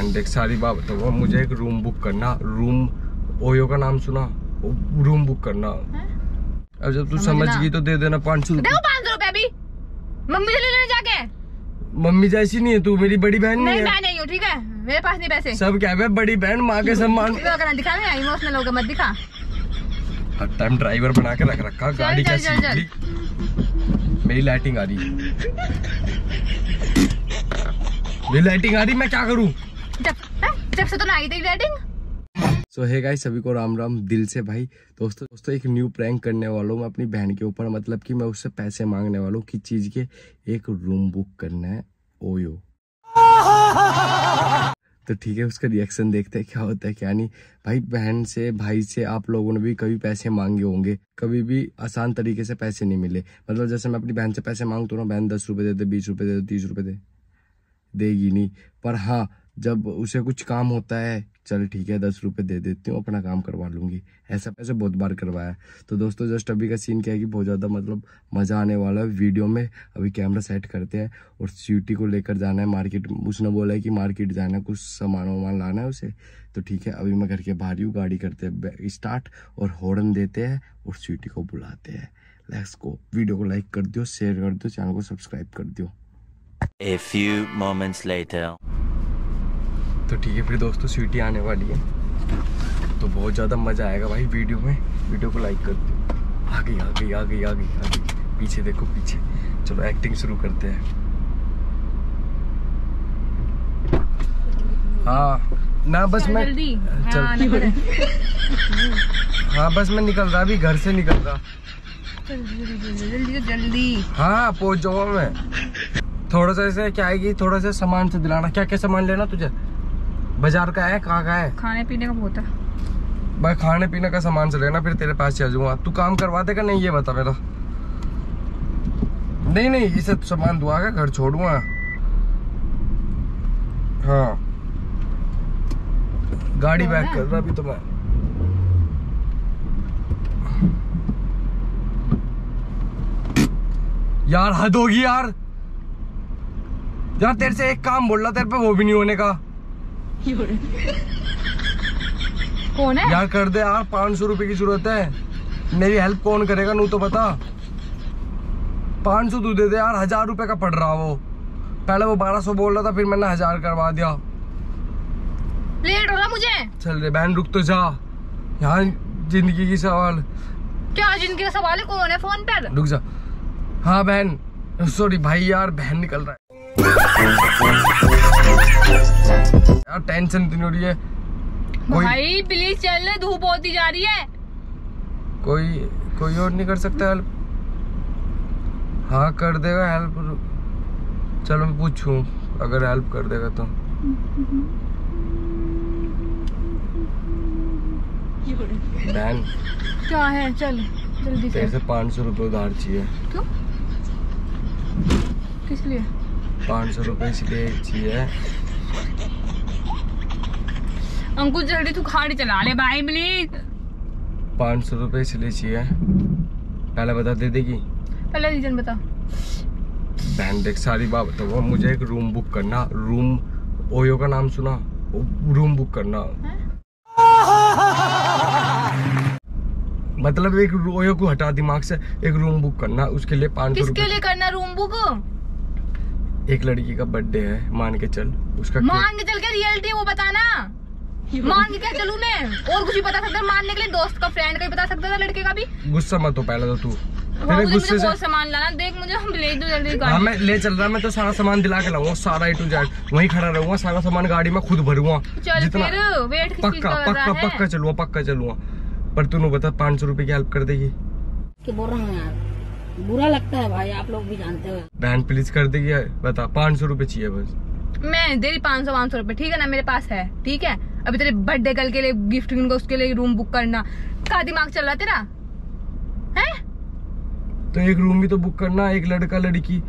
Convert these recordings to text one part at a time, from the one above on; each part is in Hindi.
बहन देख सारी बात बताऊँगा मुझे एक रूम बुक करना। रूम ओयो का नाम सुना? रूम बुक करना। अब जब तू समझ गई तो दे देना पाँच सौ। देखो पाँच सौ रुपए मम्मी से लेना जाके। मम्मी जैसी नहीं है तू मेरी बड़ी बहन नहीं नहीं है। मैं नहीं हूँ ठीक है? मेरे पास नहीं पैसे। सब क्या है बड़ी बहन माँ के सम्मान। दिखा इमोशनल होकर मत दिखा। हर टाइम ड्राइवर बना के रख रखा गाड़ी चल, कैसी चल, चल। मेरी लाइटिंग आ रही। है मेरी लाइटिंग आ रही मैं क्या करूँ? जब से तो ना आई थी रेटिंग सो है गाइस सभी को राम राम, दिल से भाई। दोस्तों दोस्तों, एक न्यू प्रैंक करने वाला हूँ मैं अपनी बहन के ऊपर। मतलब कि मैं उससे पैसे मांगने वाला हूँ किस चीज़ के एक रूम बुक करना है। ओयो। तो ठीक है, उसका रिएक्शन देखते हैं क्या होता है, क्या नहीं। भाई, बहन से, भाई से आप लोगों ने भी कभी पैसे मांगे होंगे। कभी भी आसान तरीके से पैसे नहीं मिले। मतलब जैसे मैं अपनी बहन से पैसे माँगता हूँ बहन दस रुपए दे दे, बीस रुपए दे दे, तीस रुपए दे, देगी नहीं। पर हाँ जब उसे कुछ काम होता है, चल ठीक है, दस रुपए दे देती हूँ, अपना काम करवा लूँगी। ऐसा पैसे बहुत बार करवाया। तो दोस्तों, जस्ट अभी का सीन क्या है कि बहुत ज़्यादा मतलब मज़ा आने वाला है वीडियो में। अभी कैमरा सेट करते हैं और स्वीटी को लेकर जाना है मार्केट उसने बोला है कि मार्केट जाना है, कुछ सामान वामान लाना है उसे। तो ठीक है, अभी मैं घर के बाहर ही गाड़ी करते हैं स्टार्ट और हॉर्न देते हैं और स्वीटी को बुलाते हैं। लेट्स गो वीडियो को लाइक कर दियो शेयर कर दियो चैनल को सब्सक्राइब कर दियो। A few moments later. तो ठीक है फिर दोस्तों स्वीटी आने वाली है। तो बहुत ज़्यादा मज़ा आएगा भाई वीडियो में। वीडियो को लाइक कर दो। आ गई आ गई आ गई आ गई आ गई पीछे देखो पीछे। चलो एक्टिंग शुरू करते हैं। हाँ। ना बस मैं जल्दी। चल। हाँ। हाँ बस मैं निकल रहा अभी घर से निकल रहा। जल्दी जल्दी जल्दी जल्दी। हाँ पहुँच जाऊँगा मैं। थोड़ा सा ऐसे क्या आएगी? थोड़ा सा सामान से दिलाना। क्या क्या सामान लेना तुझे? बाज़ार का है कहाँ का है? खाने पीने का बहुत है। भाई खाने पीने का सामान से लेना फिर तेरे पास चल जाऊँगा। तू काम करवा देगा नहीं ये बता मेरा। नहीं नहीं इसे सामान दुआ का घर छोड़ूँगा। हाँ। गाड़ी बैक कर रहा अभी तो मैं। यार हद होगी यार। यार तेरे से एक काम बोल रहा तेरे पे वो भी नहीं होने का। कौन है? यार कर दे यार पाँच सौ रुपए की ज़रूरत है। मेरी हेल्प कौन करेगा नू तो बता पाँच सौ तू दे दे यार हज़ार रुपए का पड़ रहा वो। पहले वो बारह सौ बोल रहा था फिर मैंने हज़ार करवा दिया। लेट हो रहा मुझे। चल रे बहन रुक तो जा। यहाँ ज़िंदगी की सवाल। क्या ज़िंदगी का सवाल है? कौन है फ़ोन पर? रुक जा। हाँ बहन सॉरी भाई यार बहन निकल रहा है। यार टेंशन इतनी हो रही है। कोई भाई प्लीज़ चल धूप होती जा रही है। कोई कोई और नहीं कर सकता हेल्प हाँ कर देगा हेल्प चलो मैं पूछूँ अगर हेल्प कर देगा तो। बहन क्या है? चल जल्दी से से पाँच सौ रुपये उधार चाहिए। क्यों? किस लिए? पाँच सौ रुपये इसलिए चाहिए। अंकुश जल्दी तू खाड़ी चला ले भाई प्लीज़ पाँच सौ रुपये इसलिए चाहिए। पहले बता दे देगी। पहले रीजन बता। बहन देख सारी बात बताऊँगा मुझे एक रूम बुक करना। रूम ओयो का नाम सुना? रूम बुक करना। हैं? मतलब एक ओयो को हटा दिमाग से एक रूम बुक करना उसके लिए पाँच सौ किसके लिए करना रूम बुक? एक लड़की का बर्थडे है मान के चल। उसका मान के चल के रियलिटी वो बताना? मान के क्या चलू मैं? और कुछ भी बता सकता मानने के लिए दोस्त का फ्रेंड का ही बता सकता था लड़के का भी। गुस्सा मत हो पहले तो तू। हाँ, तेरे मुझे गुस्से मुझे से सामान लाना देख मुझे हम ले दो जल्दी हाँ गाड़ी मैं ले चल रहा मैं तो सारा सामान दिला के लाऊँगा सारा ए टू जेड वहीं खड़ा रहूँगा सारा सामान गाड़ी में खुद भरूँगा। चल फिर वेट पक्का का पक्का पक्का चलूँगा पक्का चलूँगा। पर तूने बता पाँच सौ रुपए की हेल्प कर देगी। बोल रहा हूँ यार? बुरा लगता है भाई आप लोग भी जानते हो। बहन प्लीज़ कर देगी बता पाँच सौ रूपए चाहिए बस। मैं दे रही पाँच सौ पाँच सौ रूपए। ठीक है ना मेरे पास है। ठीक है? अभी तेरे बर्थडे कल के लिए गिफ्ट उनको उसके लिए रूम बुक करना। का दिमाग चल रहा तेरा? है? तो एक रूम भी तो बुक करना एक लड़का लड़की।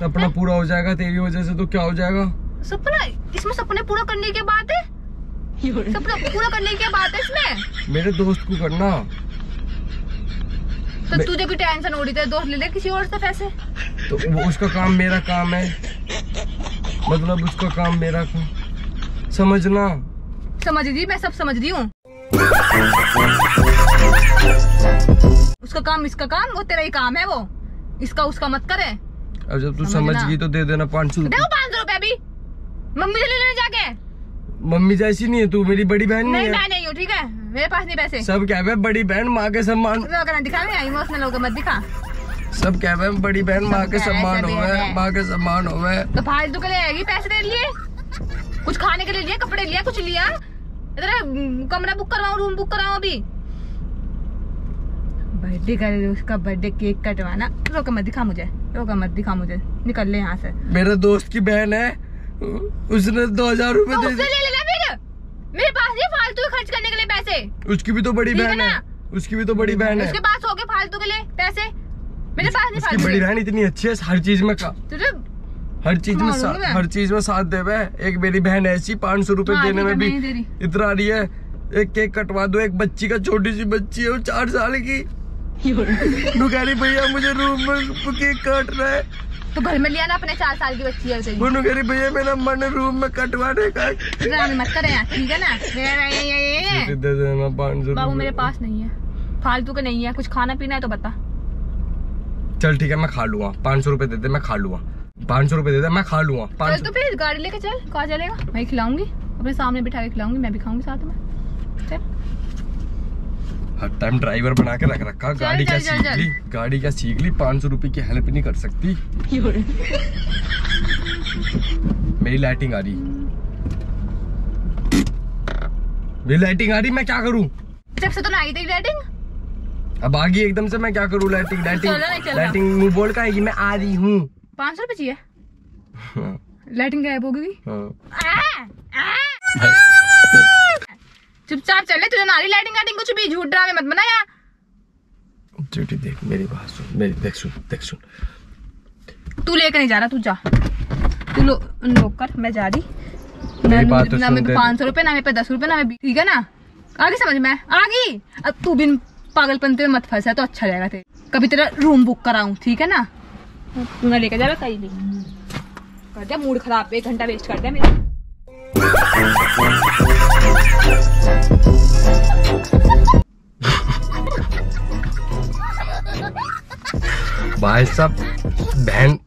सपना पूरा हो जाएगा तेरी वजह से तो क्या हो जाएगा? सपना? इसमें सपने पूरा करने की बात है? सपना पूरा करने की बात है इसमें? मेरे दोस्त को करना। तो तुझे कोई टेंशन हो रही है दोस्त ले ले किसी और से पैसे। तो वो उसका काम मेरा काम है। मतलब उसका काम मेरा काम। समझना? समझ रही मैं सब समझ रही हूँ। उसका काम इसका काम वो तेरा ही काम है वो। इसका उसका मत करे। अब जब तू। समझ गई तो दे देना पाँच सौ पाँच सौ रूपए अभी मम्मी से ले लेने जाके। मम्मी जैसी नहीं है तू मेरी बड़ी बहन नहीं है। मैं नहीं हूँ ठीक है? मेरे पास नहीं पैसे। सब क्या है बड़ी बहन माँ के सम्मान। दिखा नहीं इमोशनल होकर मत दिखा। सब क्या है बड़ी बहन माँ के सम्मान है। माँ के सम्मान होवे। तो फालतू के लिए आएगी पैसे दे लिए? कुछ खाने के लिए लिया कपड़े लिया कुछ लिया? इधर कमरा बुक करवाऊं रूम बुक कराऊं अभी? बर्थडे कर उसका बर्थडे केक कटवाना। रोका मत दिखा मुझे रोका मत दिखा मुझे। निकल ले यहाँ से। मेरे दोस्त की बहन है उसने दो हज़ार रूपए तो दे उससे ले लेना फिर मेरे पास नहीं फालतू के खर्च करने के लिए पैसे उसकी भी तो बड़ी बहन है। उसकी भी तो बड़ी बहन है। उसके पास हो गए फालतू के लिए पैसे? मेरे पास नहीं उसकी फालतू बड़ी बहन इतनी अच्छी है हर चीज़ में का हर चीज़ में हर चीज़ में साथ देवे। एक मेरी बहन ऐसी पाँच सौ रूपए हाँ, देने में भी। इतना रही है। एक केक कटवा दो एक बच्ची का छोटी सी बच्ची है वो चार साल की। कह रही भैया मुझे रूम में केक काट रहा है। तो घर में लिया ना अपने चार साल की बच्ची है वो कह रही भैया मेरा मन रूम में कटवाने का ड्रामे मत करे यार ठीक है ना? ये। दे देना पाँच सौ बाबू मेरे पास नहीं है। फालतू के नहीं है कुछ खाना पीना है तो बता। चल ठीक है मैं खा लूँगा। पाँच सौ रूपए दे दे मैं खा लूँगा। पाँच सौ रूपए दे दे मैं खा लूँगा। चल तो फिर गाड़ी लेके चल कहा चलेगा? मैं खिलाऊँगी अपने सामने बिठा के खिलाऊँगी मैं भी खाऊँगी साथ में। चल। हर टाइम ड्राइवर बना के रख रखा। गाड़ी क्या सीख ली? गाड़ी क्या सीख ली? पाँच सौ रूपए की हेल्प नहीं कर सकती। मेरी लाइटिंग आ रही। मेरी लाइटिंग आ रही मैं क्या करूँ? जब से तो ना आई तेरी लाइटिंग अब आ गई एकदम से मैं क्या करूँ लाइटिंग लाइटिंग। लाइटिंग मुँह बोल का मैं आ रही हूँ। पाँच सौ रुपये चाहिए। हाँ, लाइटिंग गायब हो गई। हाँ। चुपचाप चल तुझे नारी लाइटिंग लाइटिंग कुछ भी झूठ ड्रामे मत बना यार चुटी देख मेरी बात सुन मेरी देख सुन देख सुन। तू लेकर नहीं जा रहा तू जा। तू लो लोग कर मैं जा रही। तो ना मेरे पे दे। पाँच सौ रुपये ना मेरे पे दस रुपये ना मेरे ठीक है ना? आगे समझ में? आगे! अब तू भी पागलपंते में मत फंसा तो अच्छा रहेगा तेरे। कभी तेरा रूम बुक कराऊं ठीक है ना? तू ना लेकर जा रहा कहीं नहीं। कर दिया मूड खराब एक घंटा वेस्ट कर दिया मेरा। भाई साहब, बहन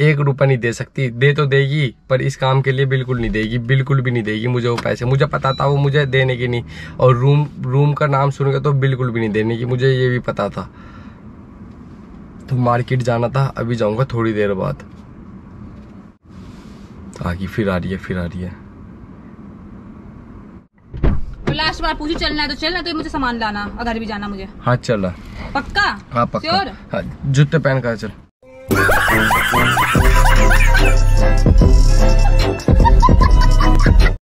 एक रुपया नहीं दे सकती। दे तो देगी, पर इस काम के लिए बिल्कुल नहीं देगी, बिल्कुल भी नहीं देगी मुझे वो पैसे। मुझे पता था वो मुझे देने की नहीं। और रूम रूम का नाम सुन के तो बिल्कुल भी नहीं देने की, मुझे ये भी पता था। तो मार्केट जाना था, अभी जाऊँगा थोड़ी देर बाद। आगे फिर आ रही है, फिर आ रही है। लास्ट बार पूछू चलना है तो चलना तो मुझे सामान लाना अगर भी जाना मुझे। हाँ चला पक्का? हाँ पक्का। हाँ, जूते पहन कर चल।